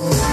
Oh.